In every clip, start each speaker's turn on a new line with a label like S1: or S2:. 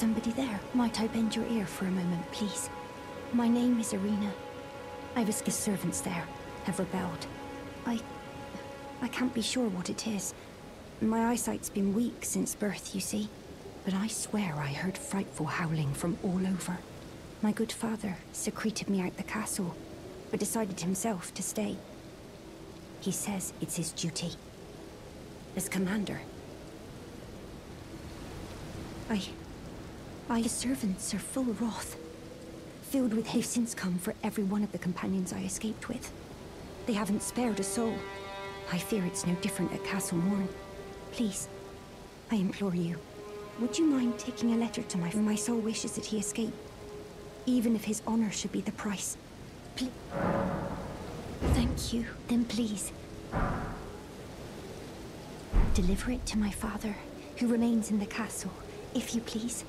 S1: Somebody there? Might I bend your ear for a moment, please? My name is Irina. I was the servants there have rebelled. I... I can't be sure what it is. My eyesight's been weak since birth, you see. But I swear I heard frightful howling from all over. My good father secreted me out the castle, but decided himself to stay. He says it's his duty. As commander. I... I... Servants are full of wrath. Filled with since come for every one of the companions I escaped with. They haven't spared a soul. I fear it's no different at Castle Morne. Please, I implore you, would you mind taking a letter to my... My soul wishes that he escape. Even if his honor should be the price. Please... Thank you. Then please... Deliver it to my father, who remains in the castle, if you please.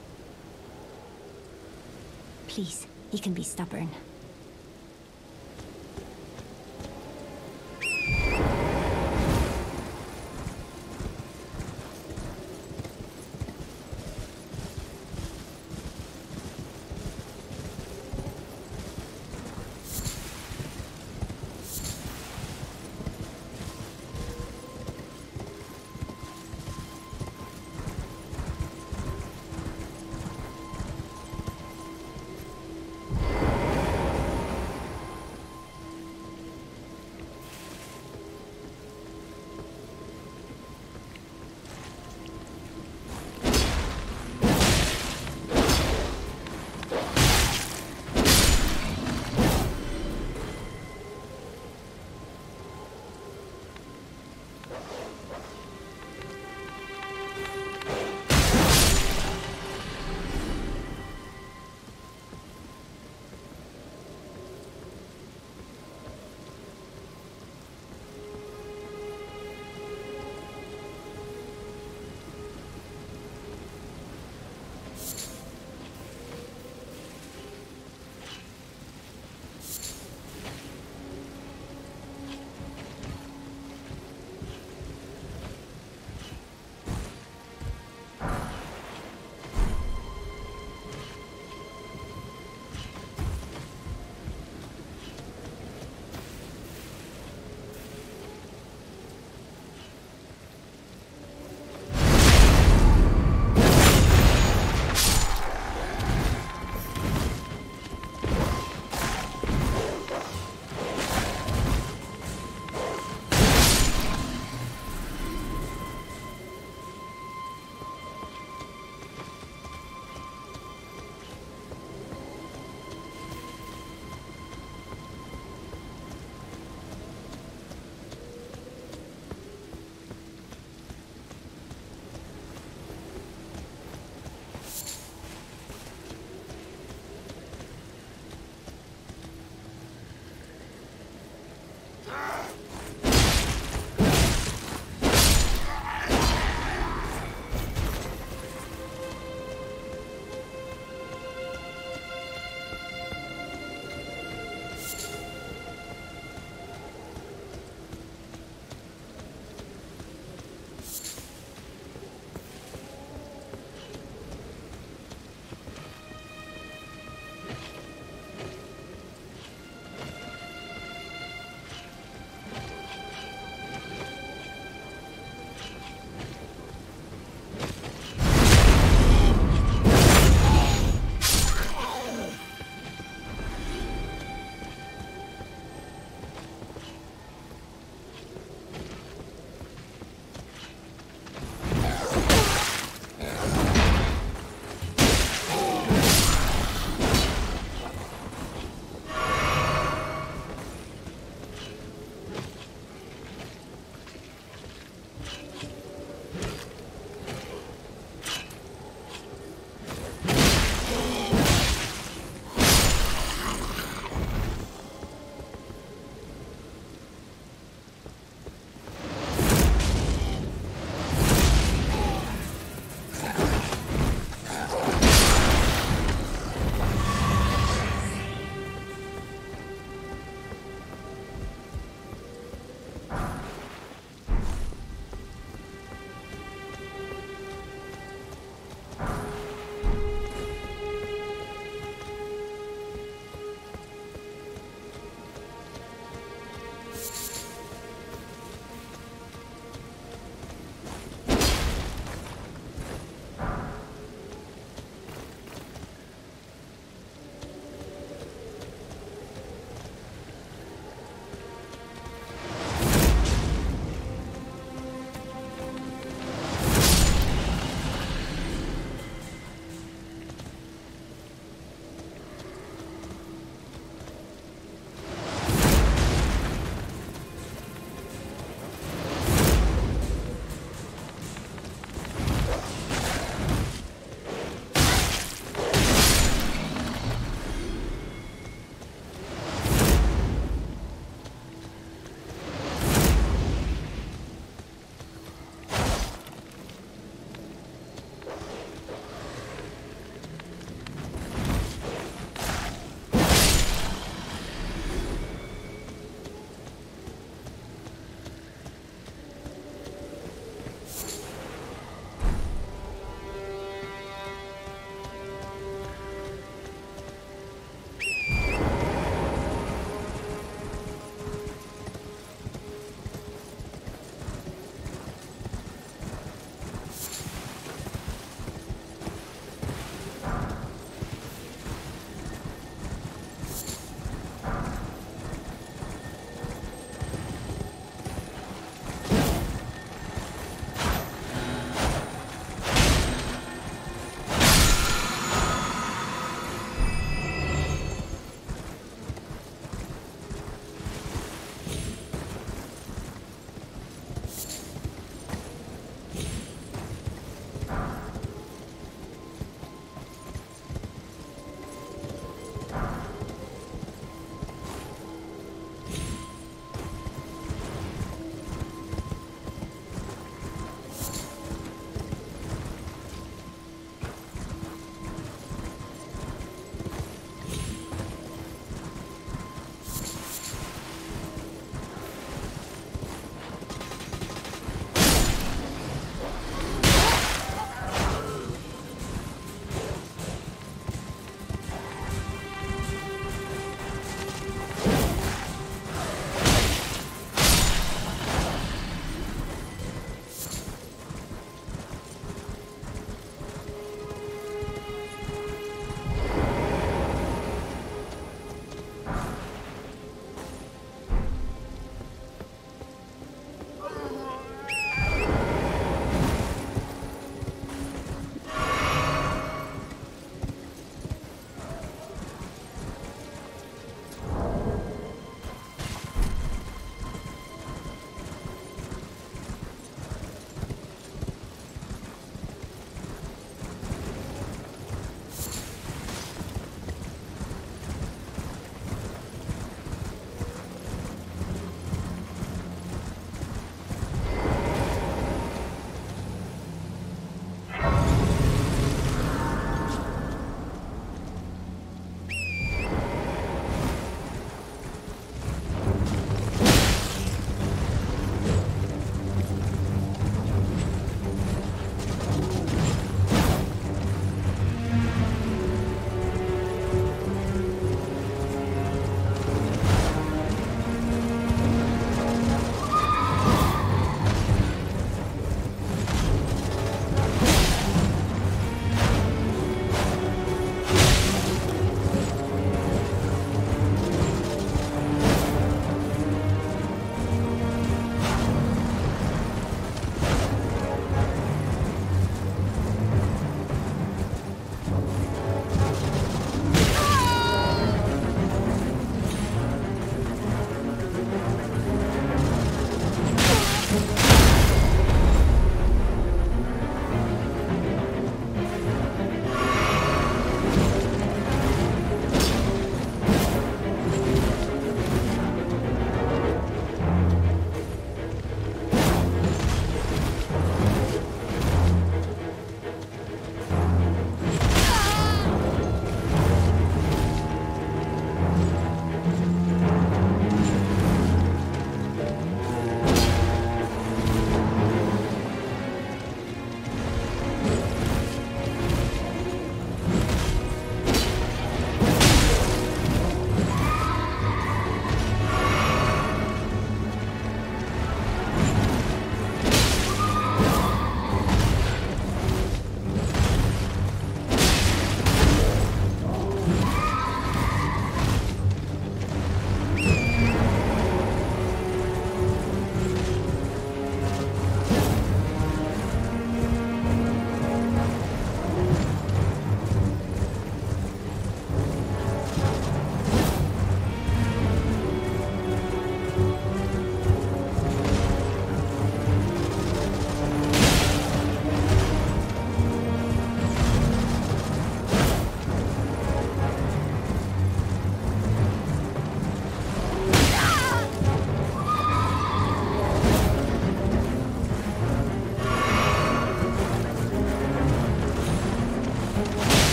S1: Please, he can be stubborn.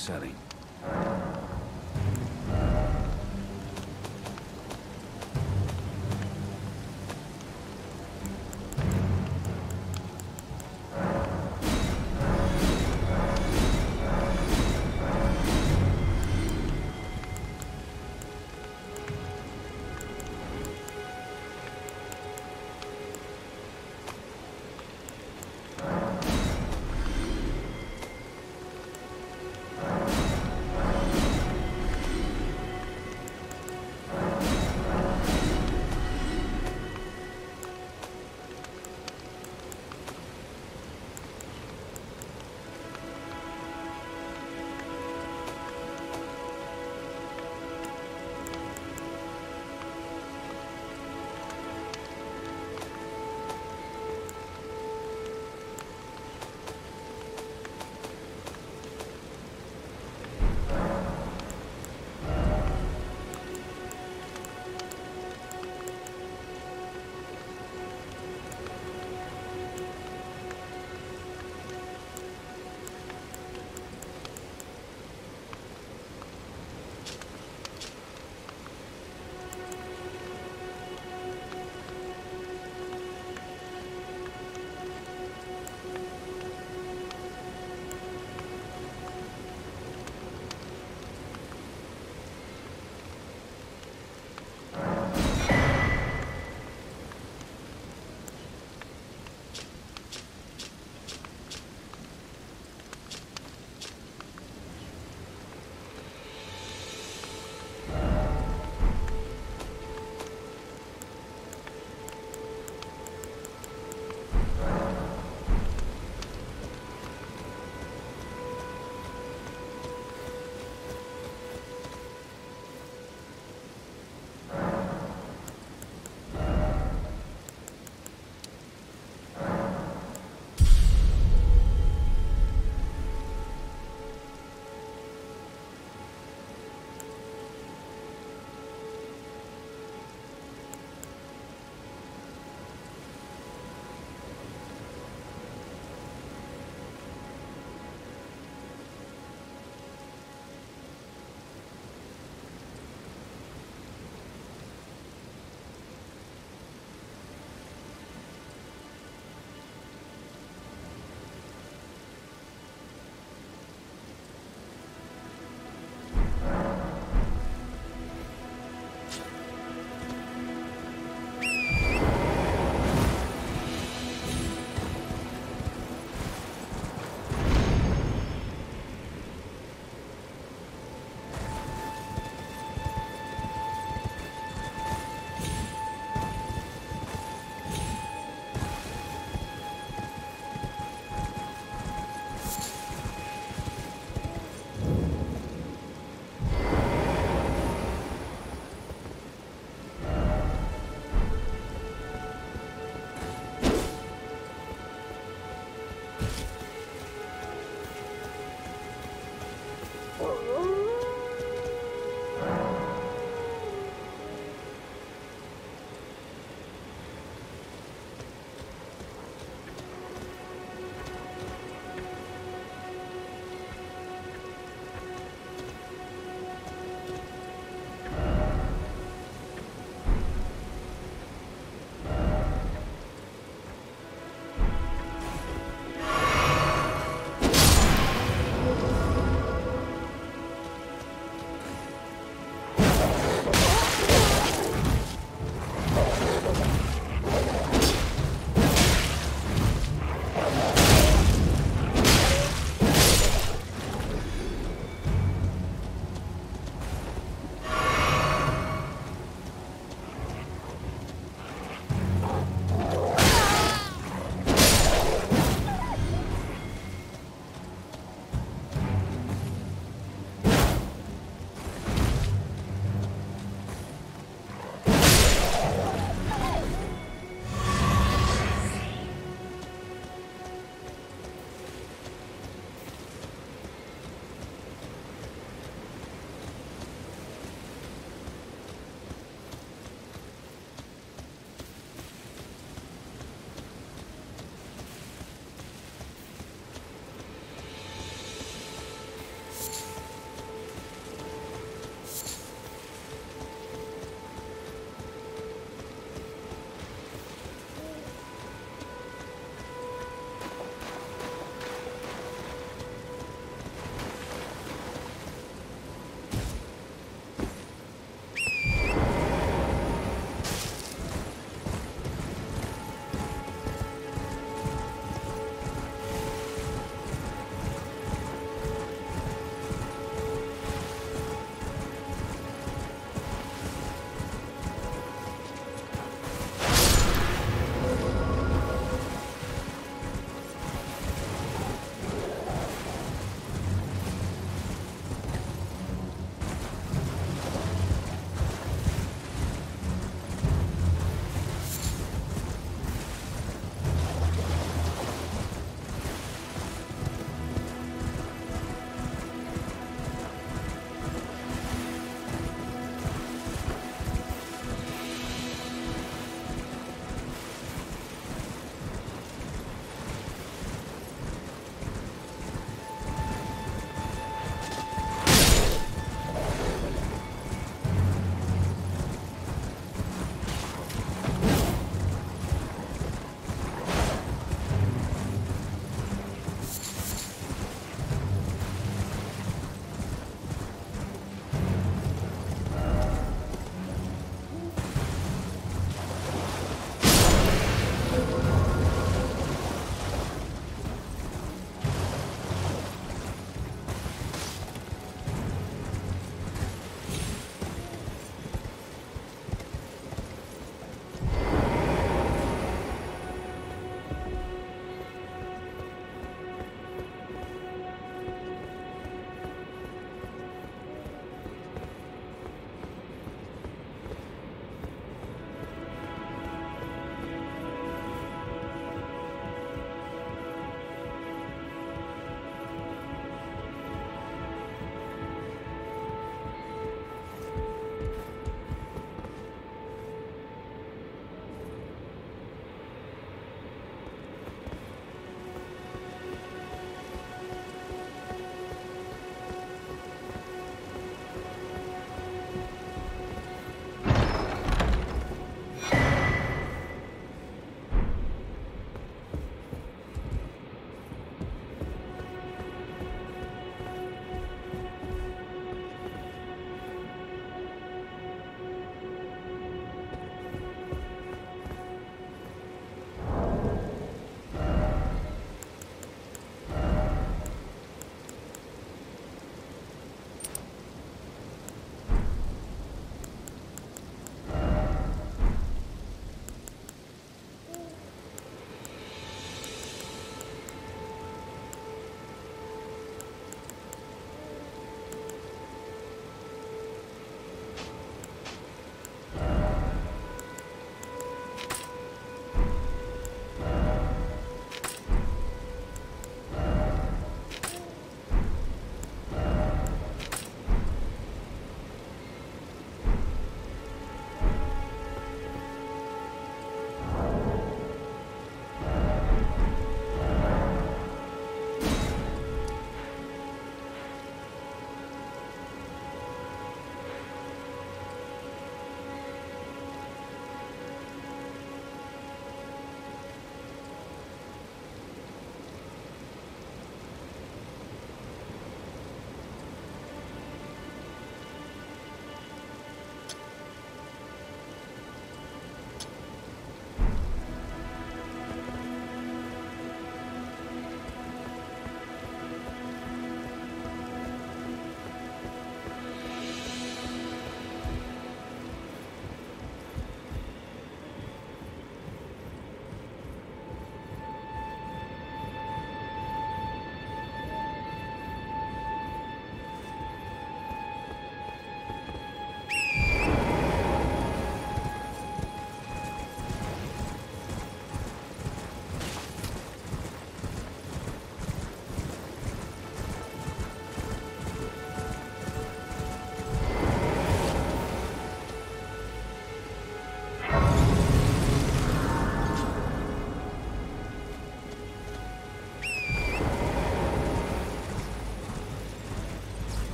S2: Our setting.